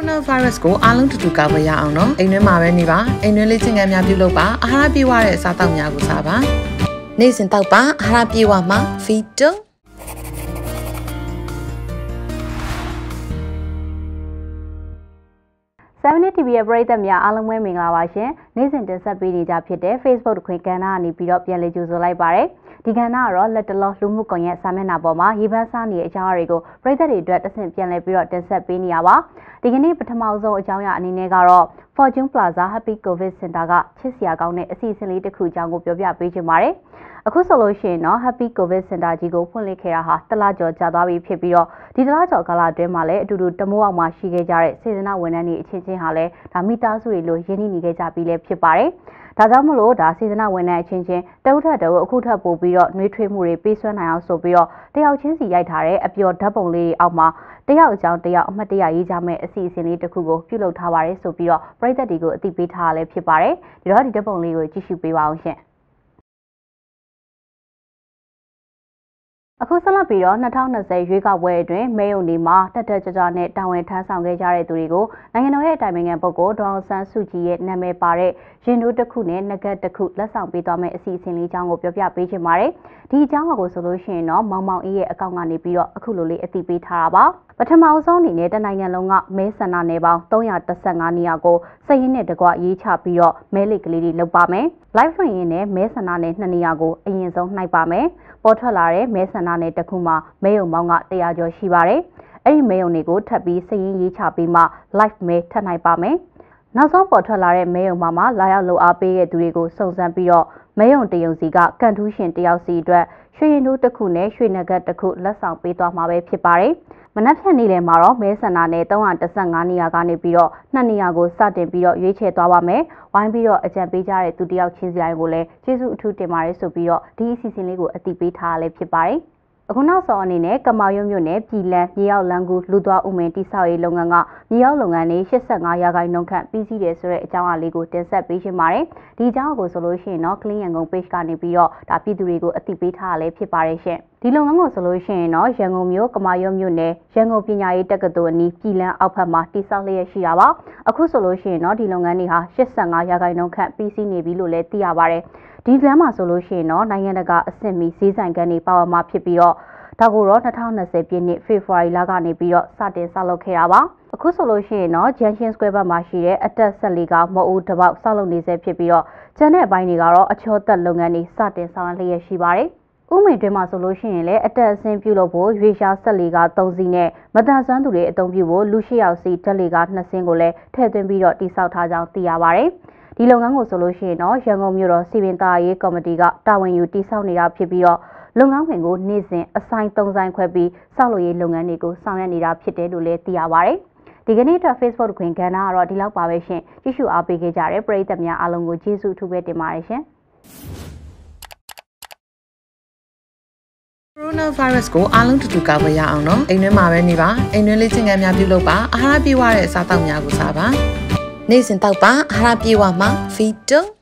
ရိုနာဗိုင်းရပ်စ်ကိုအားလုံးတူတူကာကွယ်ရအောင်နော်အိမ်ထဲမှာပဲနေပါအိမ်တွင်းလေးချင်ငယ်များပြုလုပ်ပါအာဟာရပြည့်ဝတဲ့အစားအသောက်များကိုစားပါနေ့စဉ်တောက်ပါအာဟာရပြည့်ဝမှာဖီတို 7 TV ရဲ့ပရိသတ်များအားလုံးပဲမင်္ဂလာပါရှင်နေ့စဉ်တင်ဆက်ပေးနေကြဖြစ်တဲ့ Facebook တခွင်ကဏ္ဍကနေပြီးတော့ပြန်လည်ကြိုဆိုလိုက်ပါရစေဒီကဏ္ဍကတော့လက်တလောလူမှုကွန်ရက်စာမျက်နှာပေါ်မှာရေပန်းစားနေတဲ့အကြောင်းအရာတွေကိုပရိသတ်တွေအတွက်တဆင့်ပြန်လည်ပြီးတော့တင်ဆက်ပေးနေရပါဒီကနေ့ပထမဆုံးအကြောင်းအရာအနေနဲ့ကတော့ Fortune Plaza Happy COVID Center ကချစ်စရာကောင်းတဲ့အစီအစဉ်လေးတစ်ခုအကြောင်းကိုပြောပြပေးချင်ပါတယ်အခုဆိုလို့ရှိရင်တော့ Happy COVID Center ကြီးကိုဖွင့်လှစ်ခဲ့တာဟာတလကျော်ကြာသွားပြီဖြစ်ပြီးတော့ဒီတလကျော်ကာလအတွင်းမှာလည်းအတူတူတမိုးအောင်မှာရှိခဲ့ကြတဲ့စေတနာဝန်ထမ်းတွေအချင်းချင်းဟာလည်းဒါမိသားစုတွေလိုရင်းနှီးနေခဲ့ကြပြီးလည်းဖြစ်ပါတယ်။ဒါကြောင့်မလို့ဒါစေတနာဝန်ထမ်းအချင်းချင်းတဝက်ထက်တဝက်အခုထပ်ပို့ပြီးတော့နှွေးထွေးမှုတွေပေးစွမ်းနိုင်အောင်ဆိုပြီးတော့တယောက်ချင်းစီရိုက်ထားတဲ့အပျော်ဓာတ်ပုံလေးအောက်မှာတယောက်အကြောင်းတယောက်အမှတ်တရရေးကြမဲ့အစီအစဉ်လေးတစ်ခုကိုပြုလုပ်ထားပါတယ်ဆိုပြီးတော့ပရိသတ်တွေကိုအသိပေးထားရလဲဖြစ်ပါတယ်။ဒီတော့ဒီဓာတ်ပုံလေးကိုကြည့်ရှုပေးပါအောင်ရှင်။ အခုဆက်လက်ပြီးတော့2020ရွေးကောက်ပွဲအတွင်းမဲယုံဒီမှာတက်တက်ကြွကြွနဲ့တာဝန်ထမ်းဆောင်ခဲ့ကြတဲ့သူတွေကိုနိုင်ငံတော်ရဲ့အတိုင်ပင်ခံပုဂ္ဂိုလ်ဒေါအောင်ဆန်းစုကြည်ရဲ့နာမည်ပါတဲ့ရင်တို့တစ်ခုနဲ့ငကတ်တစ်ခုလက်ဆောင်ပေးသွားမယ့်အစီအစဉ်လေးအကြောင်းကိုပြောပြပေးချင်ပါတယ်။ဒီအကြောင်းကိုဆိုလို့ရှိရင်တော့မောင်မောင်အေးရဲ့အကောင့်ကနေပြီးတော့အခုလိုလေးအသိပေးထားတာပါ။ပထမအဆုံးအနေနဲ့တနိုင်ငံလုံးကမဲဆန္ဒနယ်ပေါင်း315နေရာကိုစည်ရင်းနဲ့တကွရေးချပြီးတော့မဲလိကလေးတွေလုပ်ပါမယ်။ live လွှင့်ရင်းနဲ့မဲဆန္ဒနယ်2နေရာကိုအရင်ဆုံးနှိုက်ပါမယ်။ပေါ်ထွက်လာတဲ့မဲဆန္ဒနယ်တစ်ခုမှာမဲယုံပေါင်းက100ကျော်ရှိပါတယ်။အဲ့ဒီမဲယုံတွေကိုထပ်ပြီးစည်ရင်းရေးချပြီးမှ live မဲထပ်နိုင်ပါမယ်။နောက်ဆုံးပေါ်ထွက်လာတဲ့မဲယုံမှာမှလာရောက်လိုအားပေးတဲ့သူတွေကိုစုံစမ်းပြီးတော့မဲယုံတယုံစီကကန်ထူးရှင်တယောက်စီအတွက်ရွှေရင်တို့တစ်ခုနဲ့ရွှေနဂတ်တစ်ခုလက်ဆောင်ပေးသွားမှာပဲဖြစ်ပါတယ်။မနက်ဖြန်နေ့လယ်မှာတော့မဲဆန္ဒနဲ့315နေရာကနေပြီးတော့နှစ်နေရာကိုစတင်ပြီးတော့ရွေးချယ်သွားပါမယ်။ဝိုင်းပြီးတော့အကြံပေးကြတဲ့သူတယောက်ချင်းစီတိုင်းကိုလည်းကျေးဇူးအထူးတင်ပါတယ်ဆိုပြီးတော့ဒီအစီအစဉ်လေးကိုအသိပေးထားရလဲဖြစ်ပါတယ်။ အခုနောက်ဆုံးအနေနဲ့ကမာရွတ်မြို့နယ်ပြည်လန်းမြေရောက်လန်ကူလူသွားဥမင်တိဆောက်ရေးလုပ်ငန်းကမြေရောက်လုပ်ငန်းတွေ85ရာခိုင်နှုန်းခန့်ပြီးစီးတယ်ဆိုတဲ့အကြောင်းအရာလေးကိုတင်ဆက်ပေးရှင်ပါတယ်။ဒီအကြောင်းကိုဆိုလို့ရှိရင်တော့ clean ရန်ကုန် page ကနေပြီးတော့ဒါပြည်သူတွေကိုအသိပေးထားရလဲဖြစ်ပါတယ်ရှင်။ ဒီလုပ်ငန်းကိုဆိုလို့ရှိရင်တော့ရန်ကုန်မြို့ကမာရွတ်မြို့နယ်ရန်ကုန်ပညာရေးတက္ကသိုလ်အနီးပြည်လန်းအောက်ဘက်မှာတိဆောက်လျက်ရှိတာပါ။အခုဆိုလို့ရှိရင်တော့ဒီလုပ်ငန်းတွေဟာ85ရာခိုင်နှုန်းခန့်ပြီးစီးနေပြီလို့လည်းသိရပါတယ်။ဒီလမ်းမှာဆိုလို့ရှိရင်တော့နိုင်ငံတကာအဆင့်မီဈေးဆိုင်ကန်တွေပါဝါမှာဖြစ်ပြီးတော့ဒါကိုတော့2020ပြည့်နှစ်ဖေဖော်ဝါရီလကနေပြီးတော့စတင်ဆောက်လုပ်ခဲ့တာပါအခုဆိုလို့ရှိရင်တော့ Junction Square ဘက်မှာရှိတဲ့အတက်ဆက်လေးကမအူတပေါက်ဆောက်လုပ်နေဆဲဖြစ်ပြီးတော့ကျန်တဲ့အပိုင်းတွေကတော့အချောသက်လုပ်ငန်းတွေစတင်ဆောင်ရွက်လျက်ရှိပါတယ် ဥမေတွင်မှာဆိုလို့ရှိရင်လည်းအတက်အဆင်းပြုလုပ်ဖို့ရွေရှာဆက်လီက3စီးနဲ့မတန်ဆွမ်းသူတွေအသုံးပြုဖို့လူရှိရောက်စီတက်လီက2စင်းကိုလည်းထည့်သွင်းပြီးတော့တိစောက်ထားကြောင်းသိရပါတယ်။ဒီလုပ်ငန်းကိုဆိုလို့ရှိရင်တော့ရန်ကုန်မြို့တော်စီပင်သားရေးကော်မတီကတာဝန်ယူတိစောက်နေတာဖြစ်ပြီးတော့လုပ်ငန်းခွင်ကိုနေ့စဉ်အဆိုင်၃ဆိုင်ခွဲပြီးစောက်လို့ရေးလုပ်ငန်းတွေကိုဆောင်ရွက်နေတာဖြစ်တယ်လို့လည်းသိရပါဗျ။ဒီကနေ့အတွက် Facebook ခွင်ကဏ္ဍကတော့ဒီလောက်ပါပဲရှင်။ကြည့်ရှုအားပေးခဲ့ကြတဲ့ပရိသတ်များအားလုံးကိုကျေးဇူးအထူးပဲတင်ပါတယ်ရှင်။ ကိုရိုနာဗိုင်းရပ်စ်ကိုအားလုံးတူတူကာကွယ်ရအောင်နော်အိမ်ထဲမှာပဲနေပါအိမ်တွင်းလေးချင်ငယ်များပြုလုပ်ပါအာဟာရပြည့်ဝတဲ့အစားအသောက်များကိုစားပါနေ့စဉ်တောက်ပါအာဟာရပြည့်ဝမှာဖီတို